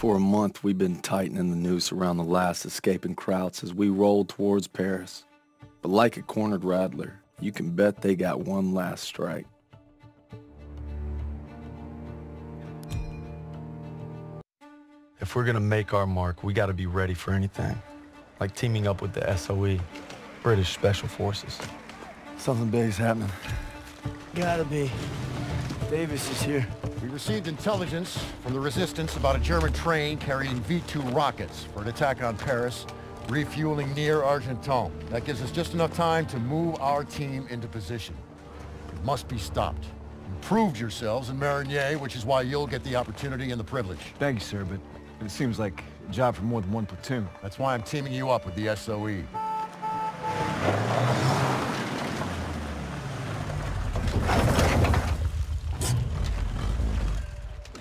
For a month, we've been tightening the noose around the last escaping Krauts as we roll towards Paris. But like a cornered rattler, you can bet they got one last strike. If we're gonna make our mark, we gotta be ready for anything. Like teaming up with the SOE, British Special Forces. Something big's happening. Gotta be. Davis is here. We received intelligence from the Resistance about a German train carrying V-2 rockets for an attack on Paris, refueling near Argentan. That gives us just enough time to move our team into position. It must be stopped. You proved yourselves in Marigny, which is why you'll get the opportunity and the privilege. Thank you, sir, but it seems like a job for more than one platoon. That's why I'm teaming you up with the SOE.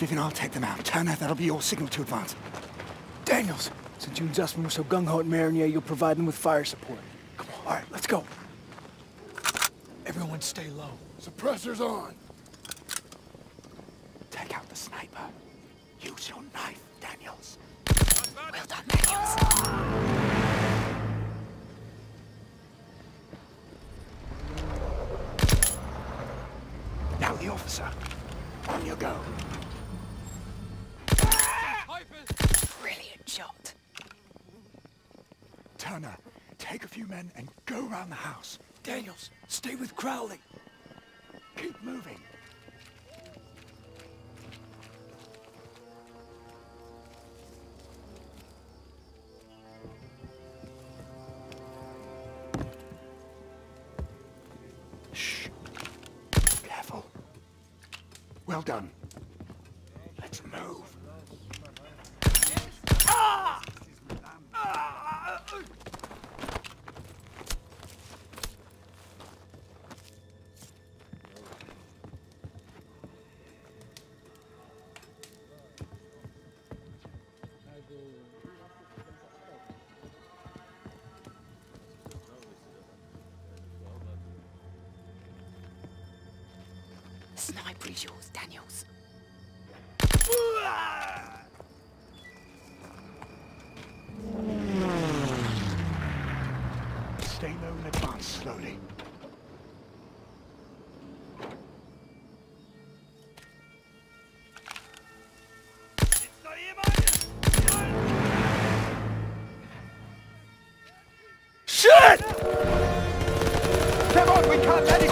All right. Vivian, I'll take them out. Turner, that'll be your signal to advance. Daniels, since you and Zussman were so gung-ho at Marigny, you'll provide them with fire support. Come on. All right, let's go. Everyone stay low. Suppressors on. Take out the sniper. Use your knife, Daniels. Well done, Daniels. Turner, take a few men and go around the house. Daniels, stay with Crowley. Keep moving. Shh. Careful. Well done. Let's move. Slowly. Shit! Come on, we can't let it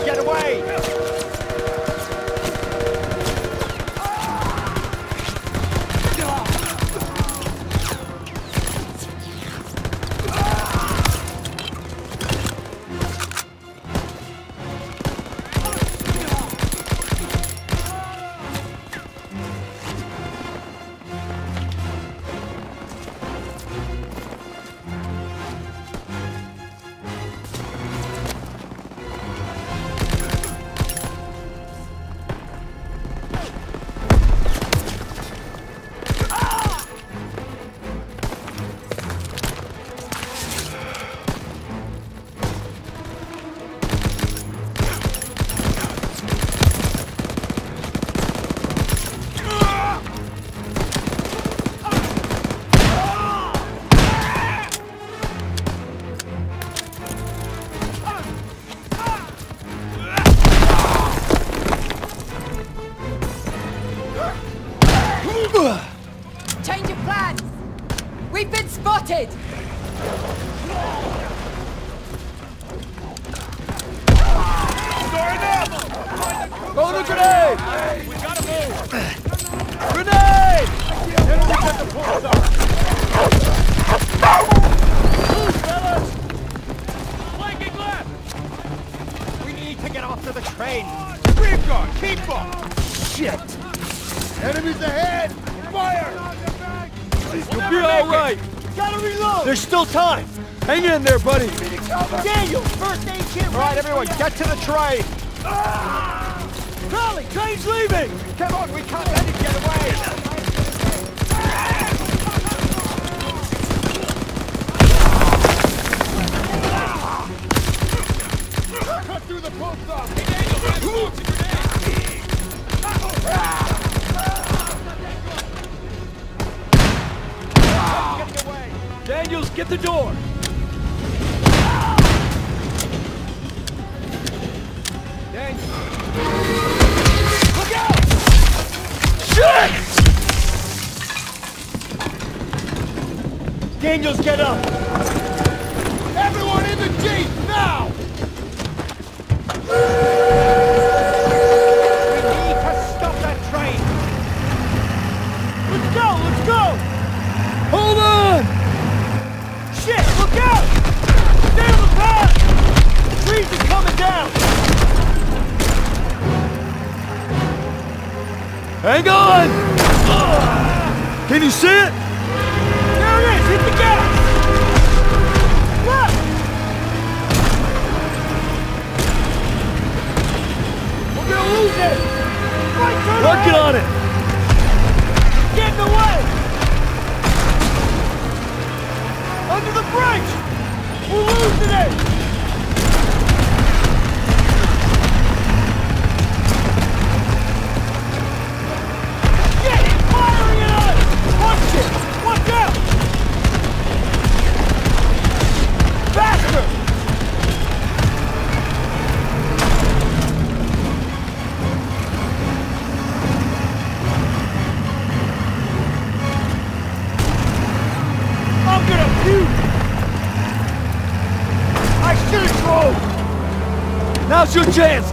to get off to the train. Rear guard, keep up. Shit. Enemies ahead. Fire. You'll be all right. Gotta reload. There's still time. Hang in there, buddy. Daniel, first aid kit. All right, everyone, get to the train. Ah! Crowley, train's leaving. Come on, we can't let it get away. through the post up. Daniels, get the door! Daniels! Look out! Shit! Daniels, get up!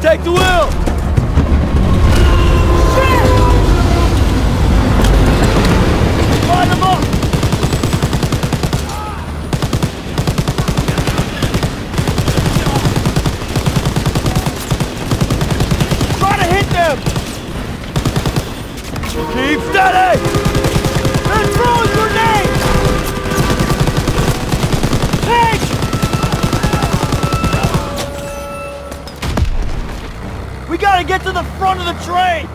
Take the win! the train!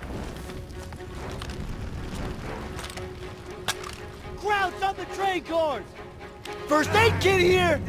Krauts on the train cars! First aid kit here!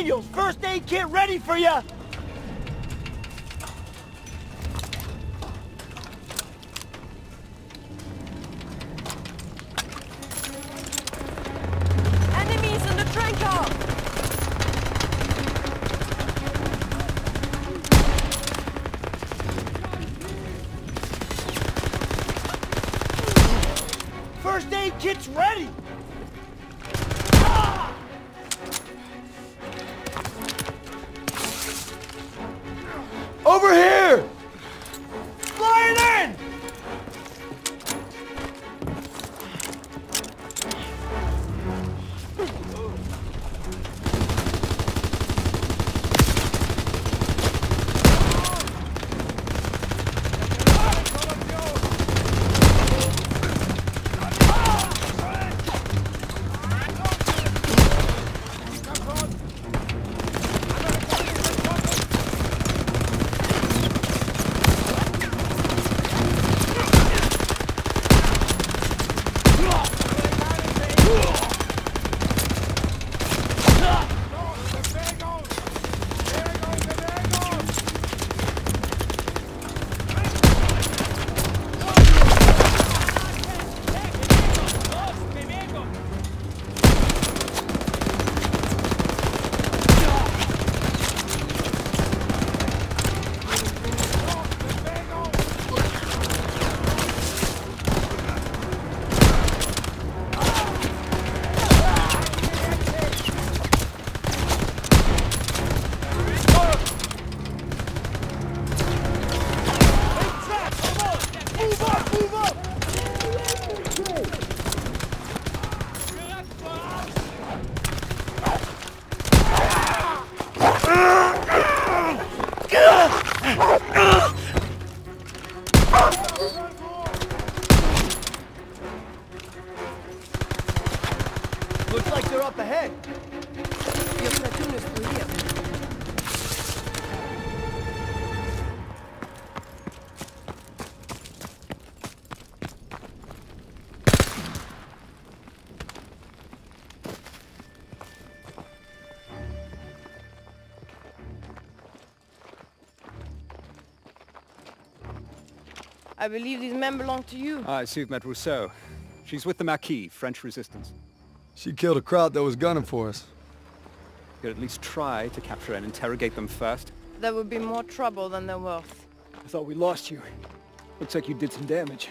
Daniels, first aid kit ready for you! Enemies in the train! First aid kit's ready! Over here! I believe these men belong to you. Ah, I see you've met Rousseau. She's with the Maquis, French resistance. She killed a Kraut that was gunning for us. You could at least try to capture and interrogate them first. There would be more trouble than they're worth. I thought we lost you. Looks like you did some damage.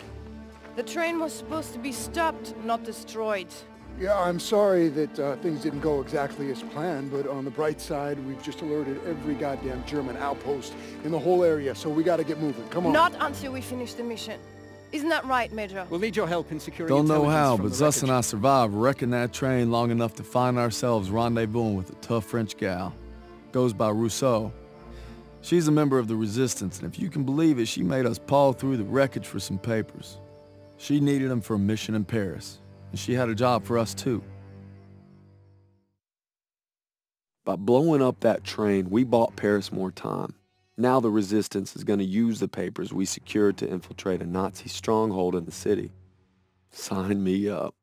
The train was supposed to be stopped, not destroyed. Yeah, I'm sorry that uh, things didn't go exactly as planned, but on the bright side, we've just alerted every goddamn German outpost in the whole area, so we gotta get moving. Come on. Not until we finish the mission. Isn't that right, Major? We'll need your help in securing Don't know how, but the Zus and I survived wrecking that train long enough to find ourselves rendezvousing with a tough French gal. Goes by Rousseau. She's a member of the Resistance, and if you can believe it, she made us paw through the wreckage for some papers. She needed them for a mission in Paris, and she had a job for us too. By blowing up that train, we bought Paris more time. Now the resistance is going to use the papers we secured to infiltrate a Nazi stronghold in the city. Sign me up.